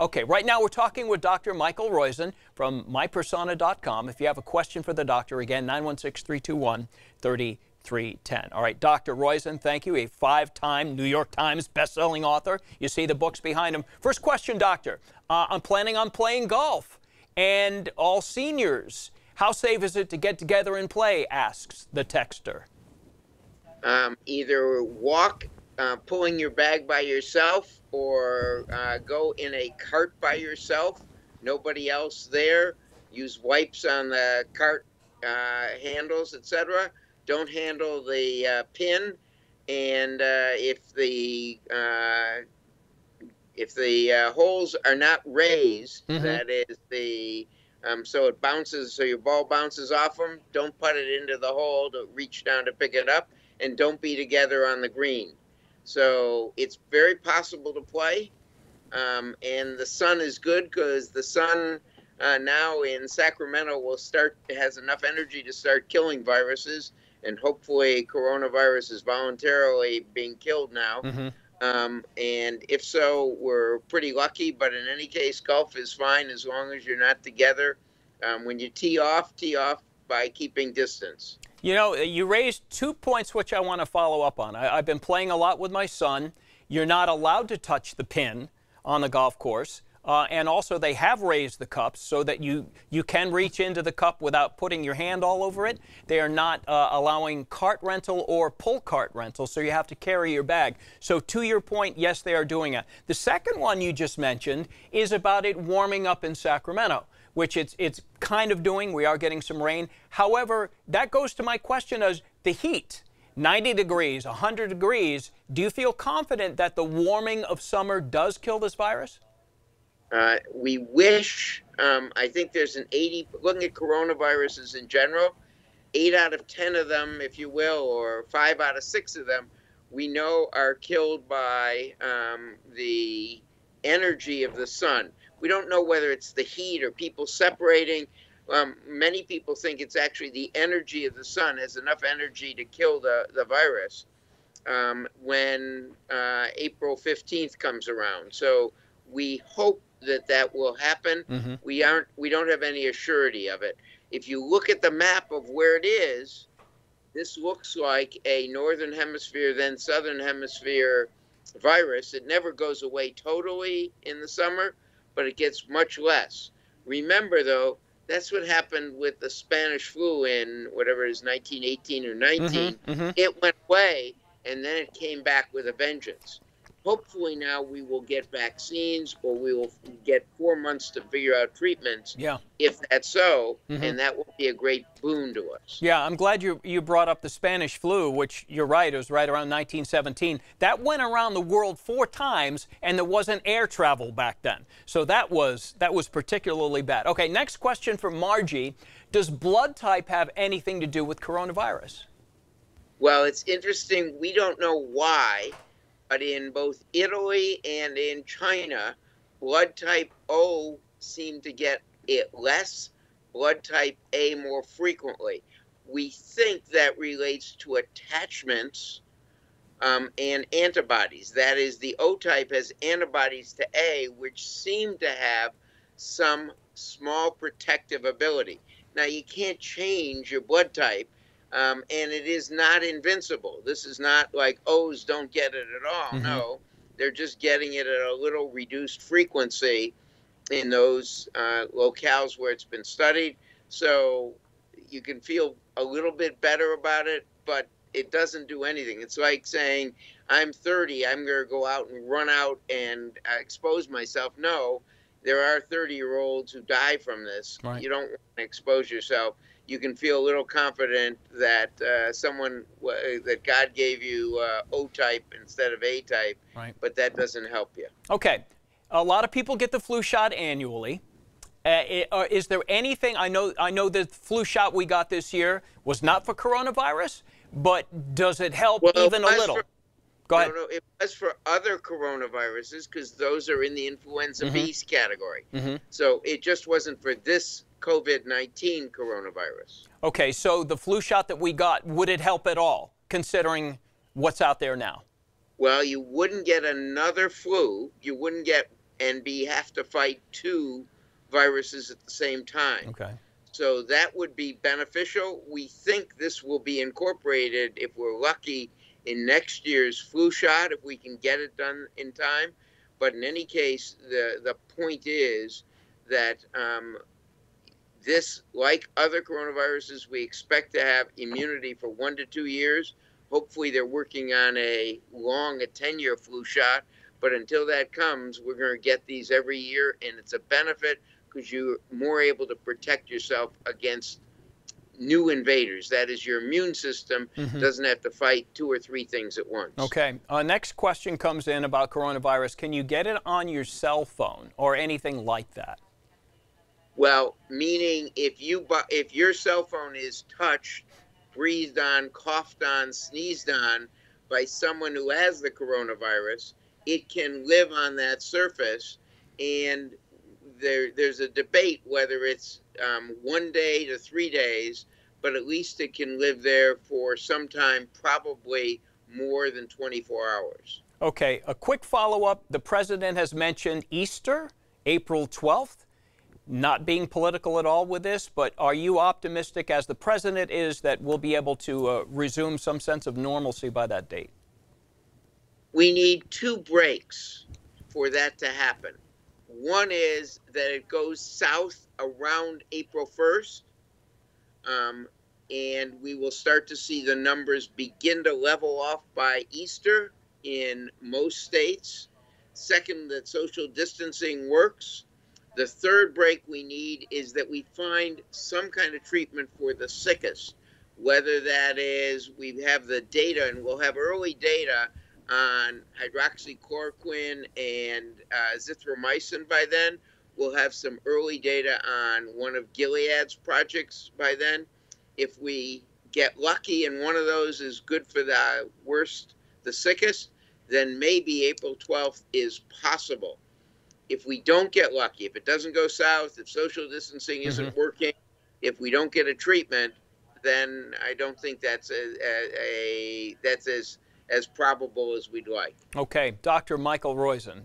Okay, right now we're talking with Dr. Michael Roizen from mypersona.com. If you have a question for the doctor, again, 916 321 3310. All right, Dr. Roizen, thank you. A five time New York Times bestselling author. You see the books behind him. First question, Doctor. Uh, I'm planning on playing golf, and all seniors. How safe is it to get together and play? asks the texter. Um, either walk uh, pulling your bag by yourself or uh, go in a cart by yourself, nobody else there. Use wipes on the cart uh, handles, etc. Don't handle the uh, pin, and uh, if the uh, if the holes are not raised, mm-hmm. that is the um, so it bounces, so your ball bounces off them. Don't put it into the hole to reach down to pick it up, and don't be together on the green. So it's very possible to play. Um, and the sun is good because the sun uh, now in Sacramento will start has enough energy to start killing viruses, and hopefully coronavirus is voluntarily being killed now. Mm-hmm. Um, and if so, we're pretty lucky. But in any case, golf is fine as long as you're not together. Um, when you tee off, tee off by keeping distance. You know, you raised two points which I want to follow up on. I, have been playing a lot with my son. You're not allowed to touch the pin on the golf course. Uh, and also, they have raised the cups so that you, you can reach into the cup without putting your hand all over it. They are not uh, allowing cart rental or pull cart rental, so you have to carry your bag. So, to your point, yes, they are doing it. The second one you just mentioned is about it warming up in Sacramento which it's, it's kind of doing. We are getting some rain. However, that goes to my question as the heat. 90 degrees, 100 degrees. Do you feel confident that the warming of summer does kill this virus? Uh, we wish. Um, I think there's an 80, looking at coronaviruses in general, eight out of 10 of them, if you will, or five out of six of them, we know are killed by um, the energy of the sun. We don't know whether it's the heat or people separating. Um, many people think it's actually the energy of the sun has enough energy to kill the, the virus um, when uh, April 15th comes around. So we hope that that will happen. Mm-hmm. We aren't. We don't have any assurity of it. If you look at the map of where it is, this looks like a northern hemisphere then southern hemisphere virus. It never goes away totally in the summer, but it gets much less. Remember, though, that's what happened with the Spanish flu in whatever it is, 1918 or 19. Mm-hmm, mm-hmm. It went away, and then it came back with a vengeance hopefully now we will get vaccines or we will get four months to figure out treatments. Yeah. If that's so, mm-hmm. and that will be a great boon to us. Yeah, I'm glad you you brought up the Spanish flu, which you're right, it was right around 1917. That went around the world four times, and there wasn't air travel back then. So that was that was particularly bad. Okay, next question for Margie: Does blood type have anything to do with coronavirus? Well, it's interesting. We don't know why but in both Italy and in China, blood type O seemed to get it less, blood type A more frequently. We think that relates to attachments um, and antibodies. That is, the O type has antibodies to A, which seem to have some small protective ability. Now, you can't change your blood type, um, and it is not invincible. This is not like O's don't get it at all. Mm-hmm. No, they're just getting it at a little reduced frequency in those uh, locales where it's been studied. So you can feel a little bit better about it, but it doesn't do anything. It's like saying, I'm 30, I'm going to go out and run out and uh, expose myself. No, there are 30 year olds who die from this. Right. You don't want to expose yourself you can feel a little confident that uh, someone that God gave you uh, O type instead of A type, right. but that doesn't help you. Okay, a lot of people get the flu shot annually. Uh, uh is there anything I know? I know the flu shot we got this year was not for coronavirus, but does it help well, even a little? For, Go ahead. No, no, it was for other coronaviruses because those are in the influenza mm-hmm. B category. Mm-hmm. So it just wasn't for this COVID 19 coronavirus. Okay, so the flu shot that we got, would it help at all, considering what's out there now? Well, you wouldn't get another flu. You wouldn't get and be have to fight two viruses at the same time. Okay. So that would be beneficial. We think this will be incorporated if we're lucky in next year's flu shot if we can get it done in time. But in any case, the the point is that um, this, like other coronaviruses, we expect to have immunity for one to two years. Hopefully, they're working on a long, a 10 year flu shot. But until that comes, we're going to get these every year, and it's a benefit because you're more able to protect yourself against new invaders. That is, your immune system Mhm. doesn't have to fight two or three things at once. Okay. Uh, next question comes in about coronavirus. Can you get it on your cell phone or anything like that? Well, meaning if you if your cell phone is touched, breathed on, coughed on, sneezed on by someone who has the coronavirus, it can live on that surface, and there there's a debate whether it's um, one day to three days, but at least it can live there for some time, probably more than 24 hours. Okay. A quick follow up. The president has mentioned Easter, April 12th. Not being political at all with this, but are you optimistic, as the president is, that we'll be able to uh, resume some sense of normalcy by that date? we need two breaks for that to happen. One is that it goes south around April 1st, um, and we will start to see the numbers begin to level off by Easter in most states. Second, that social distancing works. The third break we need is that we find some kind of treatment for the sickest, whether that is we have the data and we'll have early data on hydroxychloroquine and uh, azithromycin by then. We'll have some early data on one of Gilead's projects by then. If we get lucky and one of those is good for the worst, the sickest, then maybe April 12th is possible. If we don't get lucky, if it doesn't go south, if social distancing isn't mm-hmm. working, if we don't get a treatment, then I don't think that's a, a, a that's as as probable as we'd like. Okay, Dr. Michael Roizen,